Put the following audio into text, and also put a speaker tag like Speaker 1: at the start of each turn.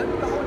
Speaker 1: Ja.